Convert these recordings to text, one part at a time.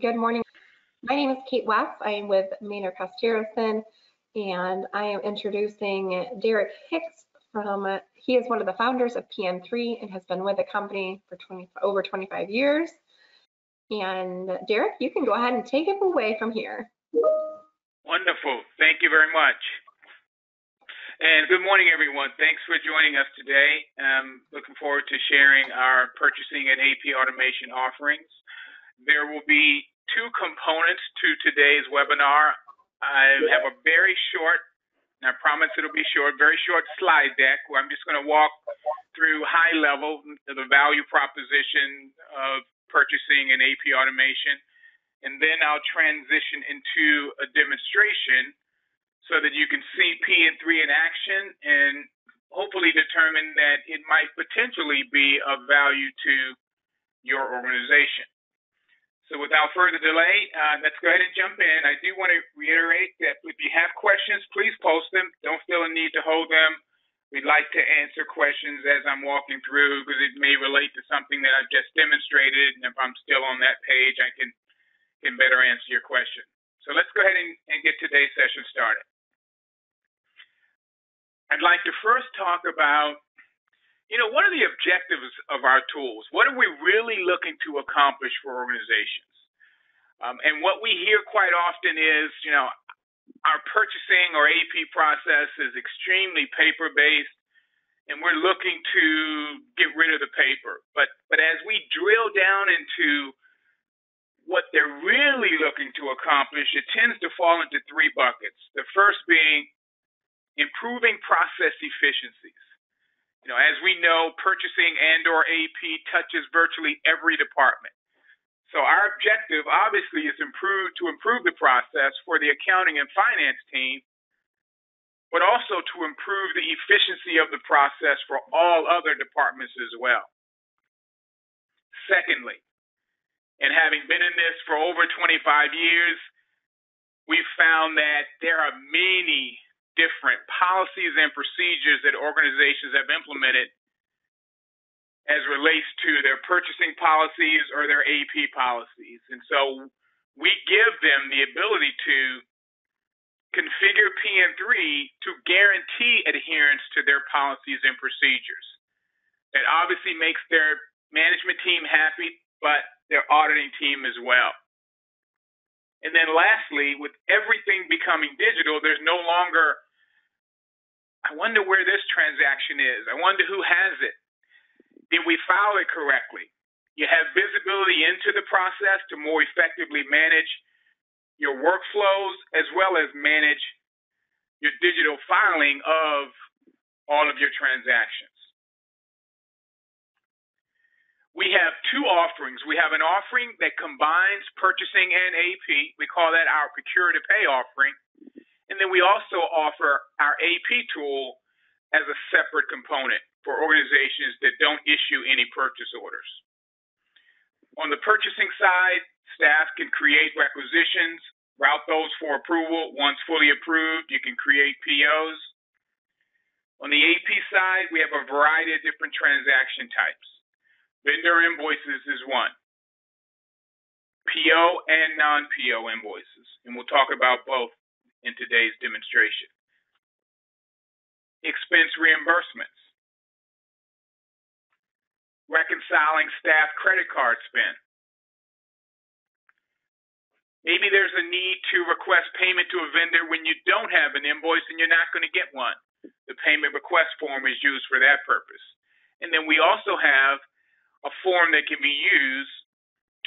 Good morning. My name is Kate West. I am with Maner Costerisan, and I am introducing Derek Hicks from, he is one of the founders of PN3 and has been with the company for 20, over 25 years. And Derek, you can go ahead and take it away from here. Wonderful. Thank you very much. And good morning, everyone. Thanks for joining us today. I'm looking forward to sharing our purchasing and AP automation offerings. There will be two components to today's webinar. I have a very short, and I promise it'll be short, very short slide deck where I'm just going to walk through high level the value proposition of purchasing and AP automation. And then I'll transition into a demonstration so that you can see PN3 in action and hopefully determine that it might potentially be of value to your organization. So without further delay, uh, let's go ahead and jump in. I do want to reiterate that if you have questions, please post them. Don't feel a need to hold them. We'd like to answer questions as I'm walking through because it may relate to something that I've just demonstrated. And if I'm still on that page, I can, can better answer your question. So let's go ahead and, and get today's session started. I'd like to first talk about you know, what are the objectives of our tools? What are we really looking to accomplish for organizations? Um, and what we hear quite often is, you know, our purchasing or AP process is extremely paper based, and we're looking to get rid of the paper. But but as we drill down into what they're really looking to accomplish, it tends to fall into three buckets. The first being improving process efficiencies. You know, as we know, purchasing and or AP touches virtually every department. So our objective obviously is improve to improve the process for the accounting and finance team, but also to improve the efficiency of the process for all other departments as well. Secondly, and having been in this for over 25 years, we've found that there are many different policies and procedures that organizations have implemented as relates to their purchasing policies or their AP policies. And so we give them the ability to configure PN3 to guarantee adherence to their policies and procedures. That obviously makes their management team happy, but their auditing team as well. And then lastly, with everything becoming digital, there's no longer I wonder where this transaction is. I wonder who has it. Did we file it correctly? You have visibility into the process to more effectively manage your workflows as well as manage your digital filing of all of your transactions. We have two offerings. We have an offering that combines purchasing and AP. We call that our procure to pay offering. And then we also offer our AP tool as a separate component for organizations that don't issue any purchase orders. On the purchasing side, staff can create requisitions, route those for approval. Once fully approved, you can create POs. On the AP side, we have a variety of different transaction types. Vendor invoices is one. PO and non-PO invoices, and we'll talk about both in today's demonstration. Expense reimbursements. Reconciling staff credit card spend. Maybe there's a need to request payment to a vendor when you don't have an invoice and you're not going to get one. The payment request form is used for that purpose. And then we also have a form that can be used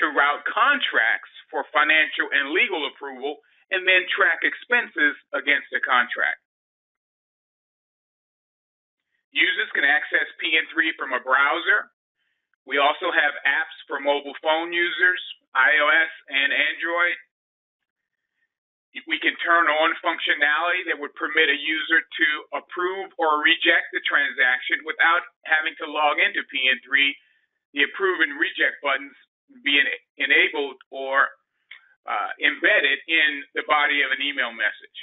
to route contracts for financial and legal approval and then track expenses against the contract. Users can access PN3 from a browser. We also have apps for mobile phone users, iOS and Android. We can turn on functionality that would permit a user to approve or reject the transaction without having to log into PN3. The approve and reject buttons being enabled or uh, embedded in the body of an email message.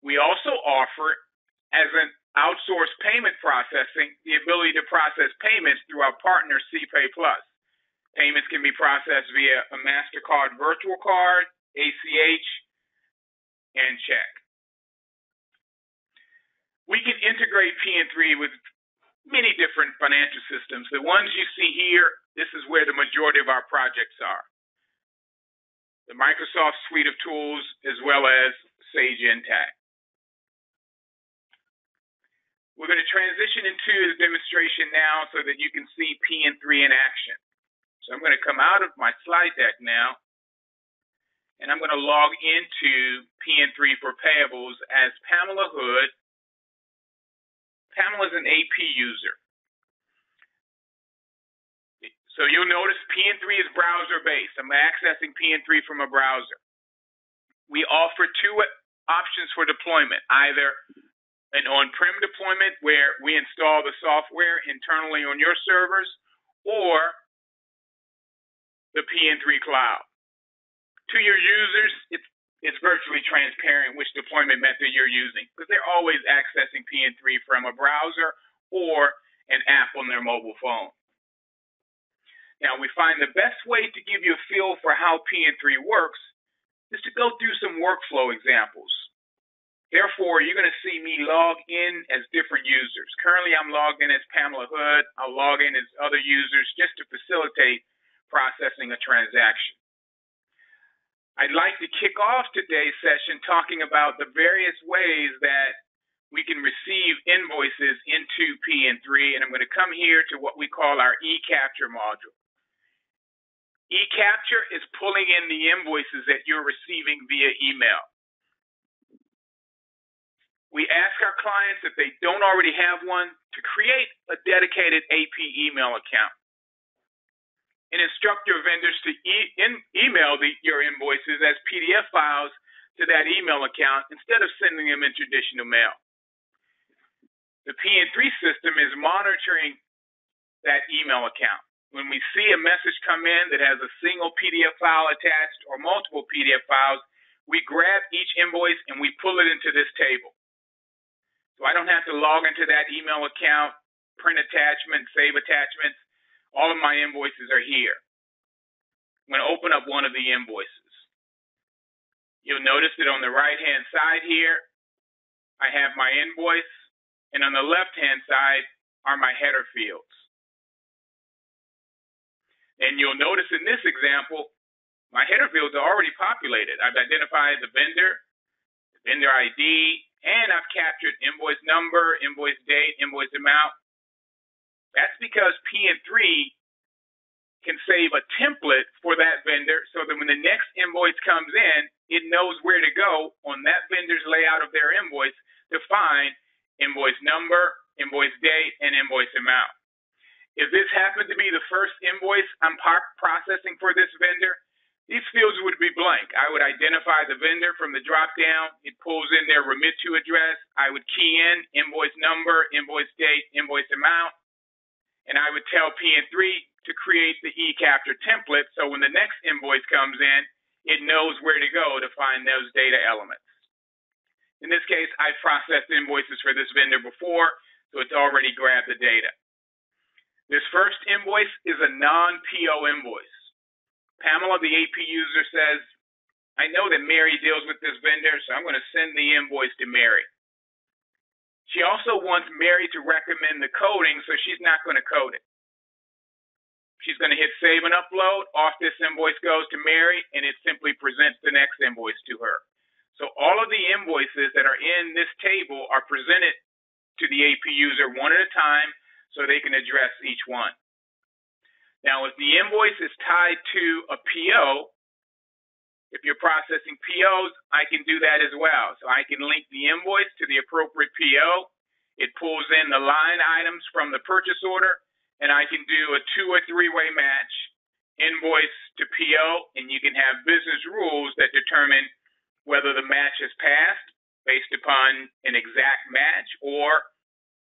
We also offer, as an outsourced payment processing, the ability to process payments through our partner CPay Plus. Payments can be processed via a MasterCard virtual card, ACH, and check. We can integrate PN3 with many different financial systems. The ones you see here, this is where the majority of our projects are. The Microsoft suite of tools as well as Sage Intacct. We're going to transition into the demonstration now so that you can see PN3 in action. So I'm going to come out of my slide deck now, and I'm going to log into PN3 for payables as Pamela Hood. Pamela is an AP user. So you'll notice PN3 is browser based. I'm accessing PN3 from a browser. We offer two options for deployment, either an on-prem deployment where we install the software internally on your servers, or the PN3 cloud. To your users, it's it's virtually transparent which deployment method you're using because they're always accessing PN3 from a browser or an app on their mobile phone. Now, we find the best way to give you a feel for how PN3 works is to go through some workflow examples. Therefore, you're going to see me log in as different users. Currently, I'm logged in as Pamela Hood. I'll log in as other users just to facilitate processing a transaction. I'd like to kick off today's session talking about the various ways that we can receive invoices into PN3, and I'm going to come here to what we call our eCapture module. eCapture is pulling in the invoices that you're receiving via email. We ask our clients if they don't already have one to create a dedicated AP email account and instruct your vendors to e- in, email the, your invoices as PDF files to that email account instead of sending them in traditional mail. The PN3 system is monitoring that email account. When we see a message come in that has a single PDF file attached or multiple PDF files, we grab each invoice and we pull it into this table. So I don't have to log into that email account, print attachments, save attachments. All of my invoices are here. I'm going to open up one of the invoices. You'll notice that on the right-hand side here, I have my invoice, and on the left-hand side are my header fields. And you'll notice in this example, my header fields are already populated. I've identified the vendor, the vendor ID, and I've captured invoice number, invoice date, invoice amount, that's because PN3 can save a template for that vendor so that when the next invoice comes in, it knows where to go on that vendor's layout of their invoice to find invoice number, invoice date, and invoice amount. If this happened to be the first invoice I'm processing for this vendor, these fields would be blank. I would identify the vendor from the drop down. It pulls in their remit to address. I would key in invoice number, invoice date, invoice amount and I would tell PN3 to create the eCapture template so when the next invoice comes in, it knows where to go to find those data elements. In this case, I processed invoices for this vendor before, so it's already grabbed the data. This first invoice is a non-PO invoice. Pamela, the AP user, says, I know that Mary deals with this vendor, so I'm going to send the invoice to Mary. She also wants Mary to recommend the coding, so she's not going to code it. She's going to hit save and upload. Off this invoice goes to Mary, and it simply presents the next invoice to her. So all of the invoices that are in this table are presented to the AP user one at a time so they can address each one. Now, if the invoice is tied to a PO, if you're processing POs, I can do that as well. So I can link the invoice to the appropriate PO. It pulls in the line items from the purchase order, and I can do a two or three way match, invoice to PO, and you can have business rules that determine whether the match is passed based upon an exact match or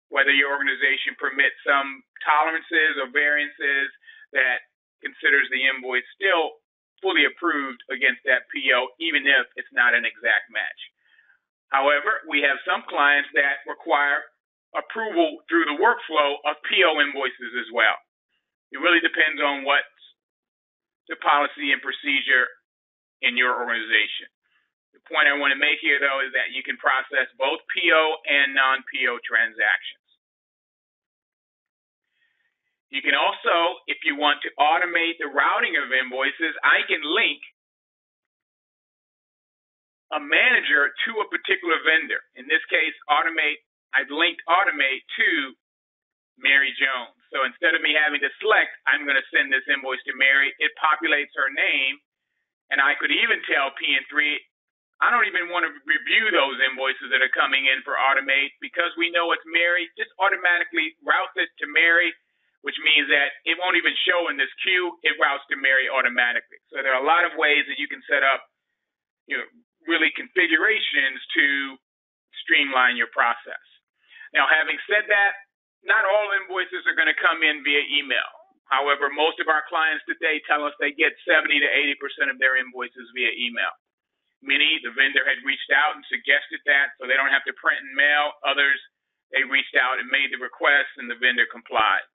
whether your organization permits some tolerances or variances that considers the invoice still fully approved against that PO, even if it's not an exact match. However, we have some clients that require approval through the workflow of PO invoices as well. It really depends on what the policy and procedure in your organization. The point I want to make here, though, is that you can process both PO and non-PO transactions. You can also, if you want to automate the routing of invoices, I can link a manager to a particular vendor. In this case, automate, I've linked automate to Mary Jones. So instead of me having to select, I'm going to send this invoice to Mary, it populates her name, and I could even tell PN3, I don't even want to review those invoices that are coming in for automate because we know it's Mary, just automatically routes it to Mary which means that it won't even show in this queue. It routes to Mary automatically. So there are a lot of ways that you can set up, you know, really configurations to streamline your process. Now, having said that, not all invoices are going to come in via email. However, most of our clients today tell us they get 70 to 80% of their invoices via email. Many, the vendor had reached out and suggested that so they don't have to print and mail. Others, they reached out and made the request and the vendor complied.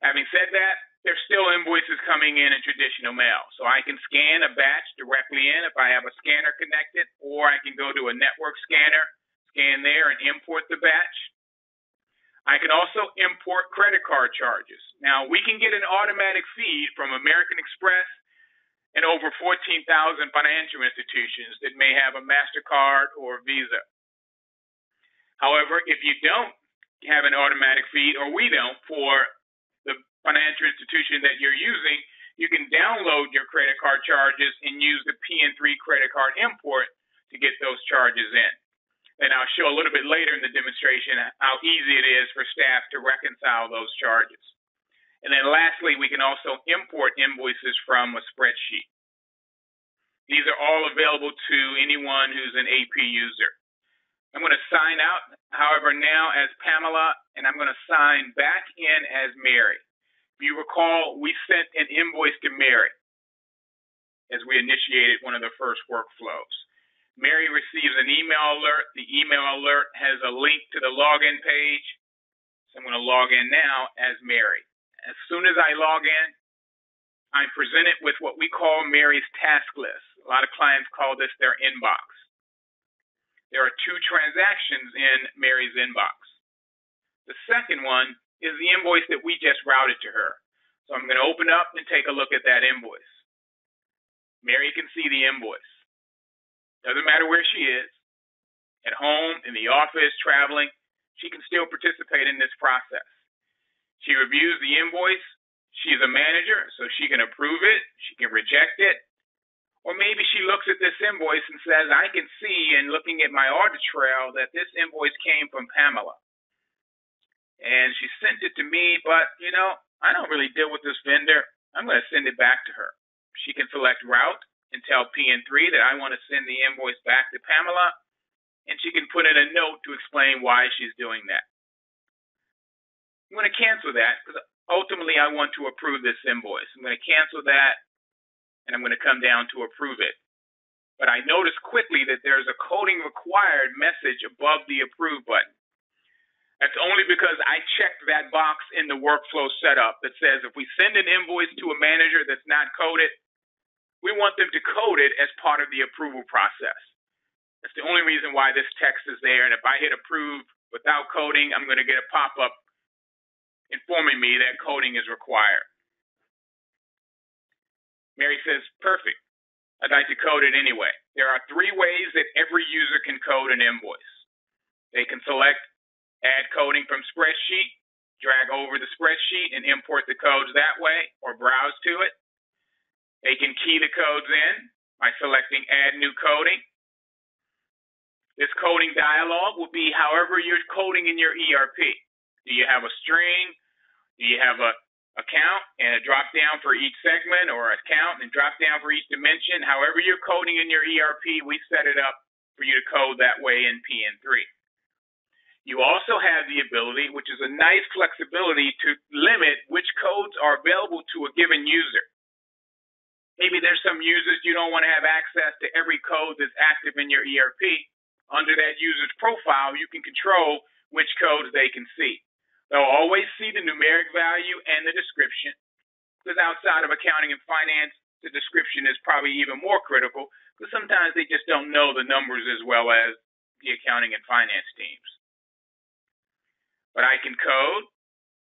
Having said that, there's still invoices coming in in traditional mail. So I can scan a batch directly in if I have a scanner connected, or I can go to a network scanner, scan there, and import the batch. I can also import credit card charges. Now, we can get an automatic feed from American Express and over 14,000 financial institutions that may have a MasterCard or Visa. However, if you don't have an automatic feed, or we don't, for the financial institution that you're using, you can download your credit card charges and use the PN3 credit card import to get those charges in. And I'll show a little bit later in the demonstration how easy it is for staff to reconcile those charges. And then lastly, we can also import invoices from a spreadsheet. These are all available to anyone who's an AP user. I'm going to sign out, however, now as Pamela, and I'm going to sign back in as Mary. If you recall, we sent an invoice to Mary as we initiated one of the first workflows. Mary receives an email alert. The email alert has a link to the login page. So I'm going to log in now as Mary. As soon as I log in, I'm presented with what we call Mary's task list. A lot of clients call this their inbox. There are two transactions in Mary's inbox. The second one is the invoice that we just routed to her. So I'm going to open up and take a look at that invoice. Mary can see the invoice. Doesn't matter where she is, at home, in the office, traveling, she can still participate in this process. She reviews the invoice. She's a manager, so she can approve it, she can reject it. Or maybe she looks at this invoice and says, I can see in looking at my audit trail that this invoice came from Pamela and she sent it to me, but you know, I don't really deal with this vendor. I'm going to send it back to her. She can select route and tell PN3 that I want to send the invoice back to Pamela, and she can put in a note to explain why she's doing that. I'm going to cancel that because ultimately I want to approve this invoice. I'm going to cancel that, and I'm going to come down to approve it. But I notice quickly that there's a coding required message above the approve button. That's only because I checked that box in the workflow setup that says if we send an invoice to a manager that's not coded, we want them to code it as part of the approval process. That's the only reason why this text is there. And if I hit approve without coding, I'm going to get a pop up informing me that coding is required. Mary says, perfect. I'd like to code it anyway. There are three ways that every user can code an invoice. They can select add coding from spreadsheet, drag over the spreadsheet and import the codes that way or browse to it. They can key the codes in by selecting add new coding. This coding dialog will be however you're coding in your ERP. Do you have a string? Do you have a account and a drop down for each segment or a account and drop down for each dimension? However you're coding in your ERP, we set it up for you to code that way in PN3. You also have the ability, which is a nice flexibility, to limit which codes are available to a given user. Maybe there's some users you don't want to have access to every code that's active in your ERP. Under that user's profile, you can control which codes they can see. They'll always see the numeric value and the description. because outside of accounting and finance, the description is probably even more critical because sometimes they just don't know the numbers as well as the accounting and finance teams. But I can code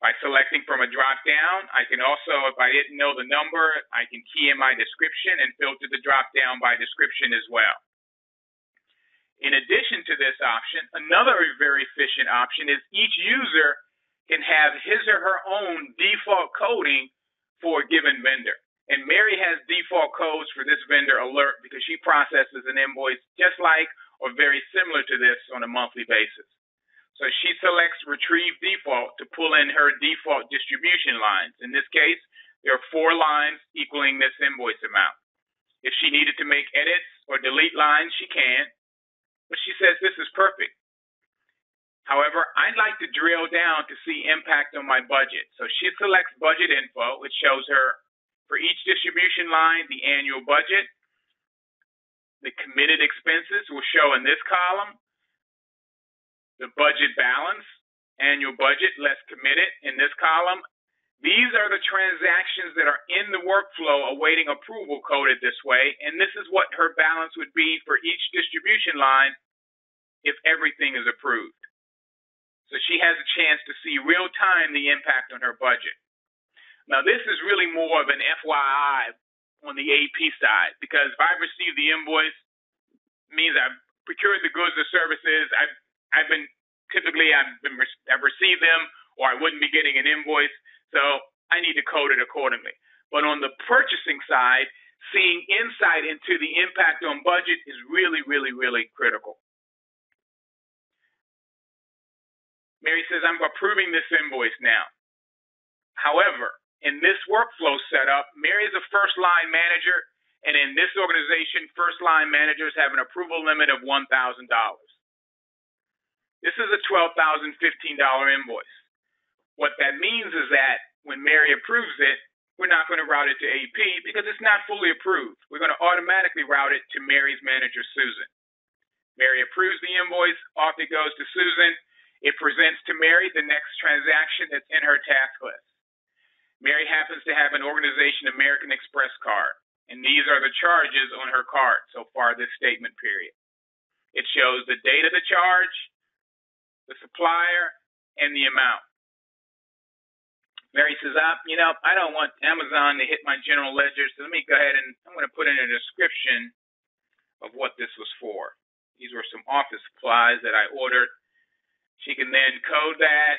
by selecting from a drop down. I can also, if I didn't know the number, I can key in my description and filter the drop down by description as well. In addition to this option, another very efficient option is each user can have his or her own default coding for a given vendor. And Mary has default codes for this vendor alert because she processes an invoice just like or very similar to this on a monthly basis. So she selects retrieve default to pull in her default distribution lines. In this case, there are four lines equaling this invoice amount. If she needed to make edits or delete lines, she can, but she says this is perfect. However, I'd like to drill down to see impact on my budget. So she selects budget info, which shows her for each distribution line the annual budget. The committed expenses will show in this column. The budget balance, annual budget less committed in this column. These are the transactions that are in the workflow awaiting approval coded this way, and this is what her balance would be for each distribution line if everything is approved. So she has a chance to see real time the impact on her budget. Now, this is really more of an FYI on the AP side because if I receive the invoice, means I've procured the goods or services. I've I've been typically I've been I've received them or I wouldn't be getting an invoice, so I need to code it accordingly. But on the purchasing side, seeing insight into the impact on budget is really, really, really critical. Mary says, I'm approving this invoice now. However, in this workflow setup, Mary is a first line manager, and in this organization, first line managers have an approval limit of $1,000. This is a $12,015 invoice. What that means is that when Mary approves it, we're not going to route it to AP because it's not fully approved. We're going to automatically route it to Mary's manager, Susan. Mary approves the invoice, off it goes to Susan. It presents to Mary the next transaction that's in her task list. Mary happens to have an organization American Express card, and these are the charges on her card so far this statement period. It shows the date of the charge, the supplier, and the amount. Mary says, I, you know, I don't want Amazon to hit my general ledger, so let me go ahead and I'm going to put in a description of what this was for. These were some office supplies that I ordered she can then code that.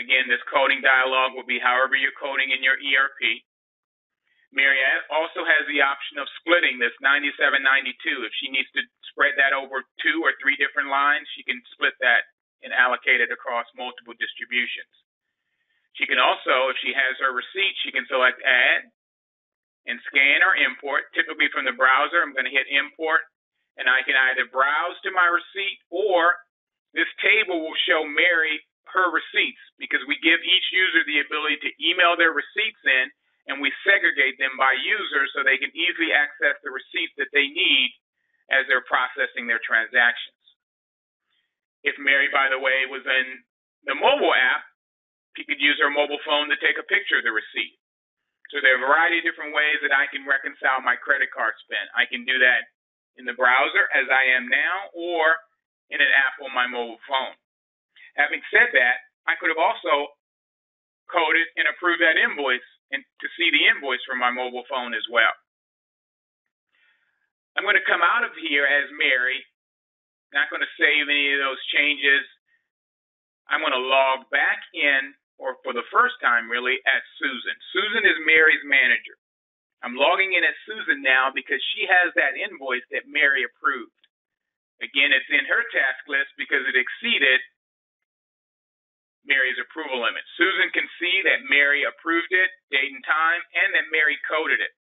Again, this coding dialog will be however you're coding in your ERP. Mary also has the option of splitting this 9792. If she needs to spread that over two or three different lines, she can split that and allocate it across multiple distributions. She can also, if she has her receipt, she can select add and scan or import. Typically from the browser, I'm going to hit import and I can either browse to my receipt or this table will show Mary her receipts because we give each user the ability to email their receipts in and we segregate them by user so they can easily access the receipts that they need as they're processing their transactions. If Mary, by the way, was in the mobile app, she could use her mobile phone to take a picture of the receipt. So there are a variety of different ways that I can reconcile my credit card spend. I can do that in the browser as I am now, or in an app on my mobile phone. Having said that, I could have also coded and approved that invoice and to see the invoice from my mobile phone as well. I'm going to come out of here as Mary, not going to save any of those changes. I'm going to log back in, or for the first time really, as Susan. Susan is Mary's manager. I'm logging in as Susan now because she has that invoice that Mary approved. Again, it's in her task list because it exceeded Mary's approval limit. Susan can see that Mary approved it, date and time, and that Mary coded it.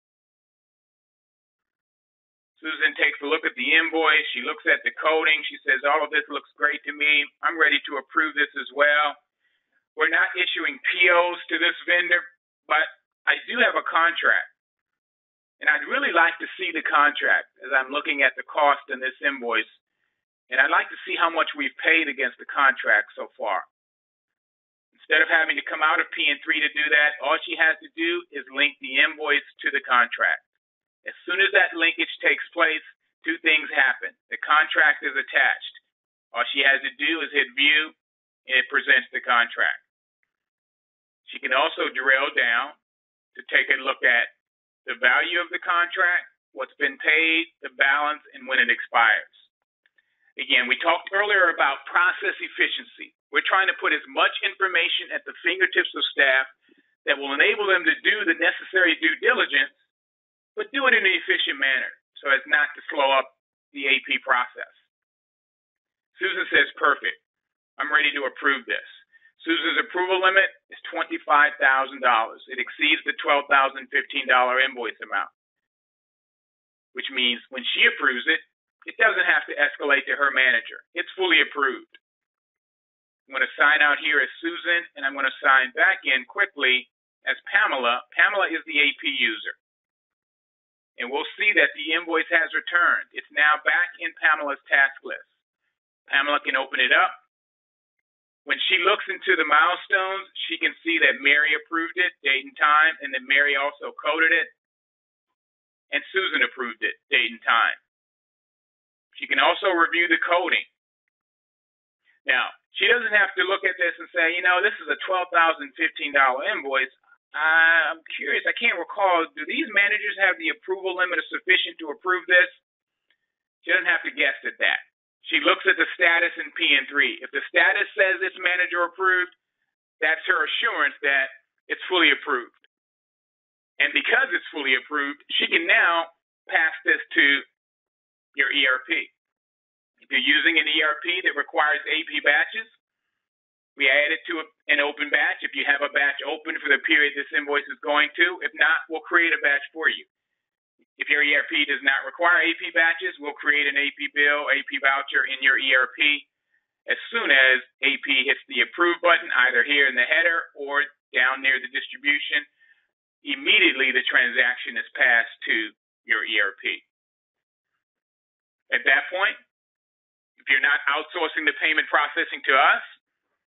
Susan takes a look at the invoice. She looks at the coding. She says, all of this looks great to me. I'm ready to approve this as well. We're not issuing POs to this vendor, but I do have a contract. And I'd really like to see the contract as I'm looking at the cost in this invoice and I'd like to see how much we've paid against the contract so far. Instead of having to come out of PN3 to do that, all she has to do is link the invoice to the contract. As soon as that linkage takes place, two things happen. The contract is attached. All she has to do is hit view and it presents the contract. She can also drill down to take a look at the value of the contract, what's been paid, the balance, and when it expires. Again, we talked earlier about process efficiency. We're trying to put as much information at the fingertips of staff that will enable them to do the necessary due diligence, but do it in an efficient manner so as not to slow up the AP process. Susan says, perfect. I'm ready to approve this. Susan's approval limit is $25,000. It exceeds the $12,015 invoice amount, which means when she approves it, it doesn't have to escalate to her manager. It's fully approved. I'm going to sign out here as Susan, and I'm going to sign back in quickly as Pamela. Pamela is the AP user. And we'll see that the invoice has returned. It's now back in Pamela's task list. Pamela can open it up. When she looks into the milestones, she can see that Mary approved it, date and time, and then Mary also coded it, and Susan approved it, date and time. She can also review the coding. Now, she doesn't have to look at this and say, you know, this is a $12,015 invoice. I'm curious, I can't recall, do these managers have the approval limit sufficient to approve this? She doesn't have to guess at that. She looks at the status in PN3. If the status says it's manager approved, that's her assurance that it's fully approved. And because it's fully approved, she can now pass this to your ERP. If you're using an ERP that requires AP batches, we add it to an open batch. If you have a batch open for the period this invoice is going to, if not, we'll create a batch for you. If your ERP does not require AP batches, we'll create an AP bill, AP voucher in your ERP as soon as AP hits the approve button, either here in the header or down near the distribution. Immediately, the transaction is passed to your ERP. At that point, if you're not outsourcing the payment processing to us,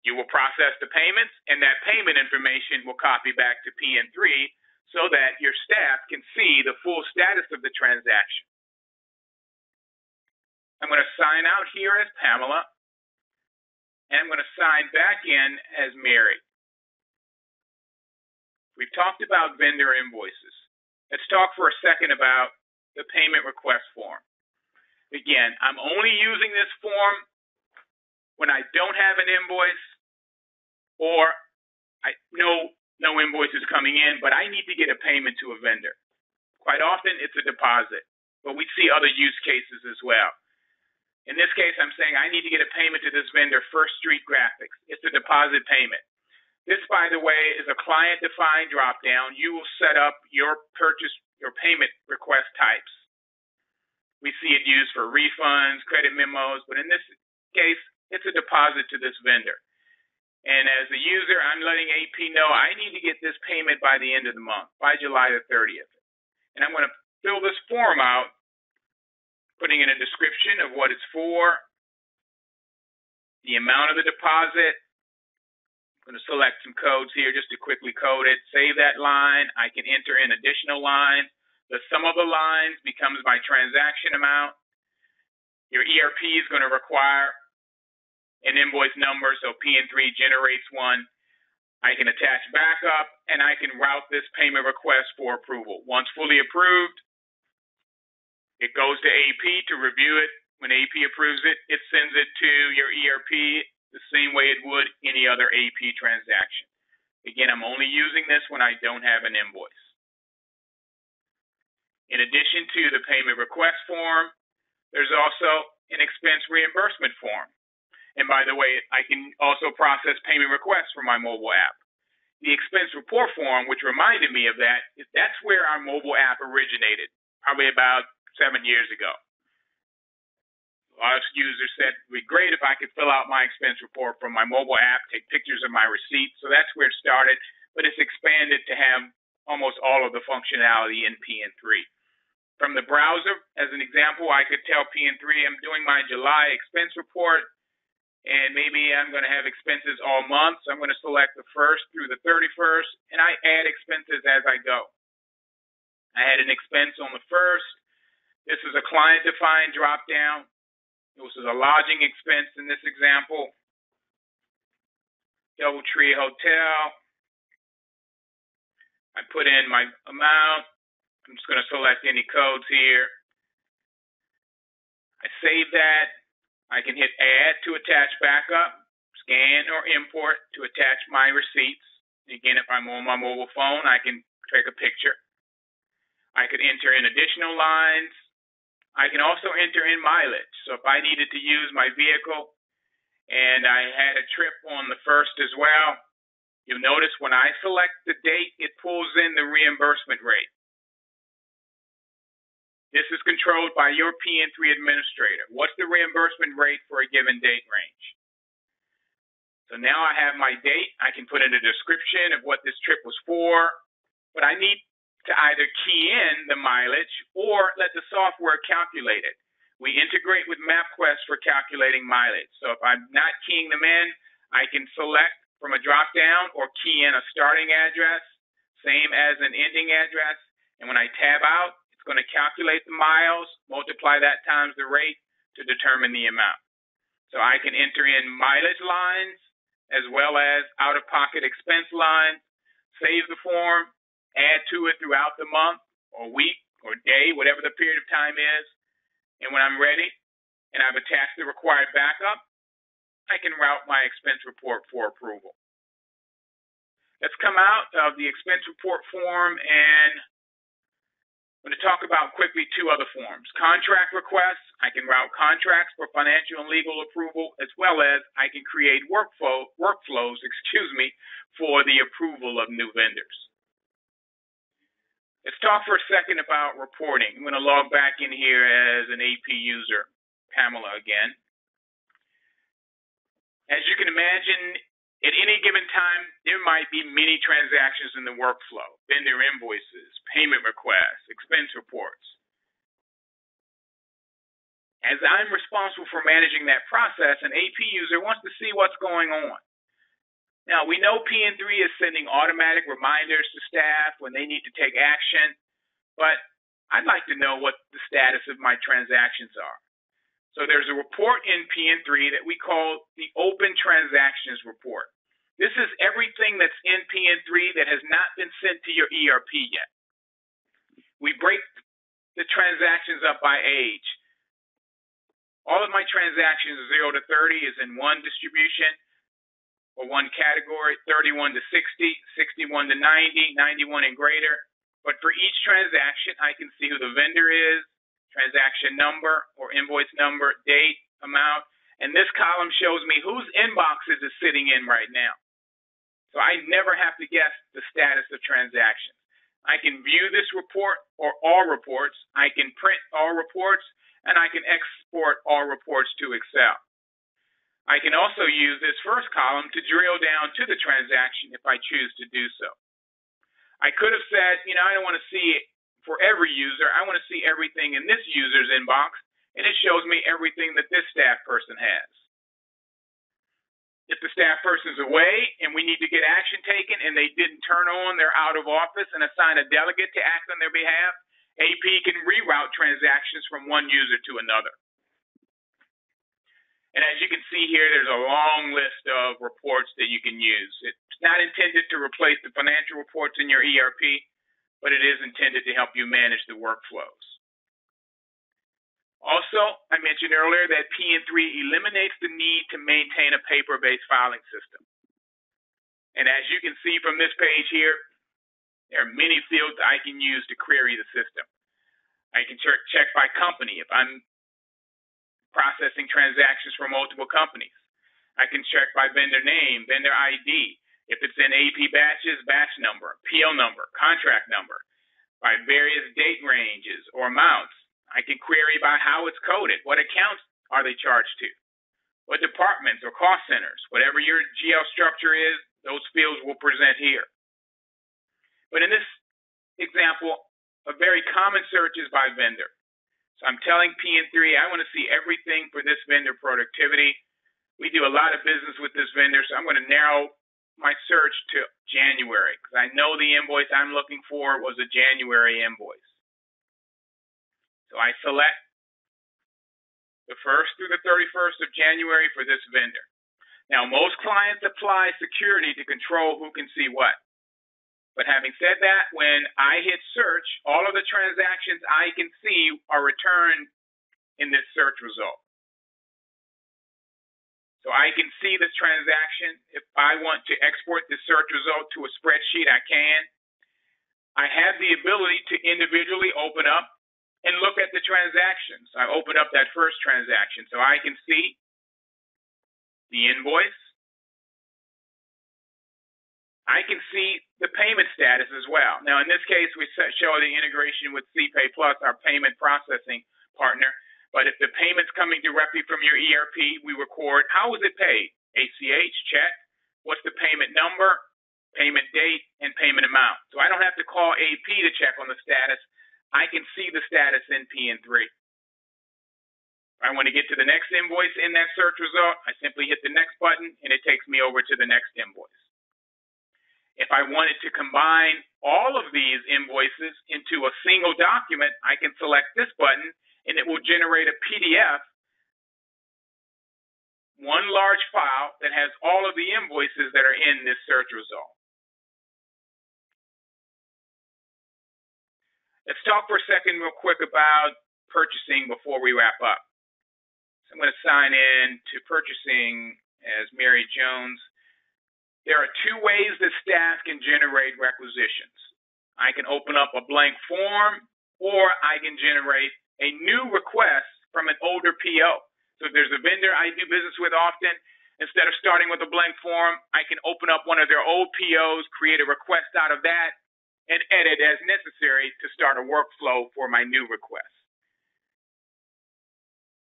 you will process the payments, and that payment information will copy back to PN3 so that your staff can see the full status of the transaction. I'm going to sign out here as Pamela, and I'm going to sign back in as Mary. We've talked about vendor invoices. Let's talk for a second about the payment request form. Again, I'm only using this form when I don't have an invoice or I know no invoices coming in, but I need to get a payment to a vendor. Quite often it's a deposit, but we see other use cases as well. In this case, I'm saying I need to get a payment to this vendor, First Street Graphics. It's a deposit payment. This, by the way, is a client defined dropdown. You will set up your purchase, your payment request types. We see it used for refunds, credit memos, but in this case, it's a deposit to this vendor. And as a user, I'm letting AP know I need to get this payment by the end of the month, by July the 30th. And I'm going to fill this form out, putting in a description of what it's for, the amount of the deposit. I'm going to select some codes here just to quickly code it. Save that line. I can enter in additional lines. The sum of the lines becomes my transaction amount. Your ERP is going to require an invoice number, so PN3 generates one. I can attach backup, and I can route this payment request for approval. Once fully approved, it goes to AP to review it. When AP approves it, it sends it to your ERP the same way it would any other AP transaction. Again, I'm only using this when I don't have an invoice. In addition to the payment request form, there's also an expense reimbursement form. And by the way, I can also process payment requests from my mobile app. The expense report form, which reminded me of that, that's where our mobile app originated, probably about seven years ago. A lot of users said it'd be great if I could fill out my expense report from my mobile app, take pictures of my receipts. So that's where it started, but it's expanded to have almost all of the functionality in PN3. From the browser, as an example, I could tell PN3 I'm doing my July expense report. and maybe I'm going to have expenses all month. So I'm going to select the first through the 31st, and I add expenses as I go. I had an expense on the first. This is a client defined drop down. This is a lodging expense in this example. Doubletree Hotel. I put in my amount. I'm just going to select any codes here. I save that. I can hit add to attach backup, scan or import to attach my receipts. Again, if I'm on my mobile phone, I can take a picture. I could enter in additional lines. I can also enter in mileage. So if I needed to use my vehicle and I had a trip on the first as well, you'll notice when I select the date, it pulls in the reimbursement rate. This is controlled by your PN3 administrator. What's the reimbursement rate for a given date range? So now I have my date. I can put in a description of what this trip was for, but I need to either key in the mileage or let the software calculate it. We integrate with MapQuest for calculating mileage. So if I'm not keying them in, I can select from a drop down or key in a starting address, same as an ending address. And when I tab out, it's going to calculate the miles, multiply that times the rate to determine the amount. So I can enter in mileage lines as well as out-of-pocket expense lines, save the form, add to it throughout the month or week or day, whatever the period of time is. And when I'm ready and I've attached the required backup, I can route my expense report for approval. Let's come out of the expense report form and I'm going to talk about quickly two other forms. Contract requests, I can route contracts for financial and legal approval, as well as I can create workflow, workflows, excuse me, for the approval of new vendors. Let's talk for a second about reporting. I'm going to log back in here as an AP user, Pamela again. As you can imagine, at any given time, there might be many transactions in the workflow, vendor invoices, payment requests, expense reports. As I'm responsible for managing that process, an AP user wants to see what's going on. Now, we know PN3 is sending automatic reminders to staff when they need to take action, but I'd like to know what the status of my transactions are. So there's a report in PN3 that we call the Open Transactions Report. This is everything that's in PN3 that has not been sent to your ERP yet. We break the transactions up by age. All of my transactions 0 to 30 is in one distribution or one category, 31 to 60, 61 to 90, 91 and greater. But for each transaction, I can see who the vendor is, transaction number or invoice number, date, amount, and this column shows me whose inboxes is sitting in right now. So I never have to guess the status of transactions. I can view this report or all reports. I can print all reports and I can export all reports to Excel. I can also use this first column to drill down to the transaction if I choose to do so. I could have said, you know, I don't want to see for every user. I want to see everything in this user's inbox, and it shows me everything that this staff person has. If the staff person's away and we need to get action taken and they didn't turn on their out of office and assign a delegate to act on their behalf, AP can reroute transactions from one user to another. And as you can see here, there's a long list of reports that you can use. It's not intended to replace the financial reports in your ERP but it is intended to help you manage the workflows. Also, I mentioned earlier that PN3 eliminates the need to maintain a paper-based filing system. And as you can see from this page here, there are many fields I can use to query the system. I can check by company if I'm processing transactions for multiple companies. I can check by vendor name, vendor ID, if it's in AP batches, batch number, PO number, contract number, by various date ranges or amounts. I can query by how it's coded. What accounts are they charged to? What departments or cost centers? Whatever your GL structure is, those fields will present here. But in this example, a very common search is by vendor. So I'm telling PN3, I want to see everything for this vendor productivity We do a lot of business with this vendor, so I'm going to narrow my search to January because I know the invoice I'm looking for was a January invoice. So I select the 1st through the 31st of January for this vendor. Now, most clients apply security to control who can see what. But having said that, when I hit search, all of the transactions I can see are returned in this search result. So I can see this transaction. If I want to export the search result to a spreadsheet, I can. I have the ability to individually open up and look at the transactions. I open up that first transaction so I can see the invoice. I can see the payment status as well. Now, in this case, we show the integration with CPay Plus, our payment processing partner. But if the payment's coming directly from your ERP, we record how was it paid? ACH, check. What's the payment number, payment date, and payment amount? So I don't have to call AP to check on the status. I can see the status in PN3. I want to get to the next invoice in that search result. I simply hit the next button and it takes me over to the next invoice. If I wanted to combine all of these invoices into a single document, I can select this button and it will generate a PDF, one large file that has all of the invoices that are in this search result. Let's talk for a second real quick about purchasing before we wrap up. So I'm going to sign in to purchasing as Mary Jones. There are two ways that staff can generate requisitions. I can open up a blank form or I can generate a new request from an older PO. So if there's a vendor I do business with often, instead of starting with a blank form, I can open up one of their old POs, create a request out of that, and edit as necessary to start a workflow for my new request.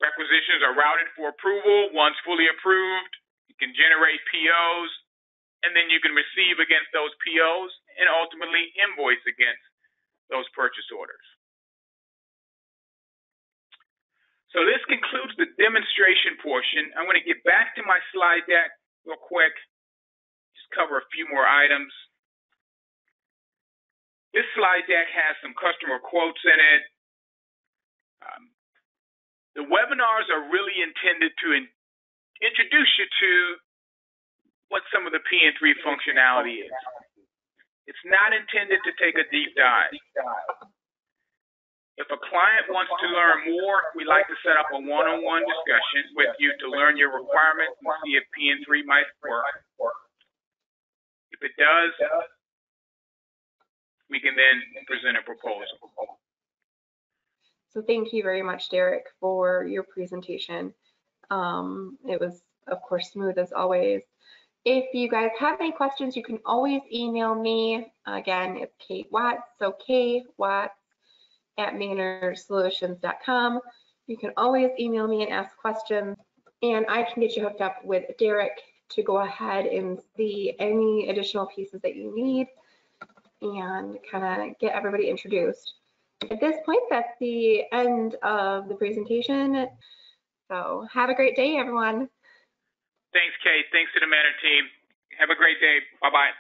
Requisitions are routed for approval. Once fully approved, you can generate POs, and then you can receive against those POs and ultimately invoice against those purchase orders. So this concludes the demonstration portion. I'm going to get back to my slide deck real quick, just cover a few more items. This slide deck has some customer quotes in it. Um, the webinars are really intended to in, introduce you to what some of the PN3 functionality is. It's not intended to take a deep dive. If a client wants to learn more, we like to set up a one-on-one discussion with you to learn your requirements and see if PN3 might work. If it does, we can then present a proposal. So thank you very much, Derek, for your presentation. Um, it was, of course, smooth as always. If you guys have any questions, you can always email me. Again, it's Kate Watts, so K Watts at ManerSolutions.com. You can always email me and ask questions, and I can get you hooked up with Derek to go ahead and see any additional pieces that you need and kind of get everybody introduced. At this point, that's the end of the presentation. So have a great day, everyone. Thanks, Kate. Thanks to the Maner team. Have a great day. Bye-bye.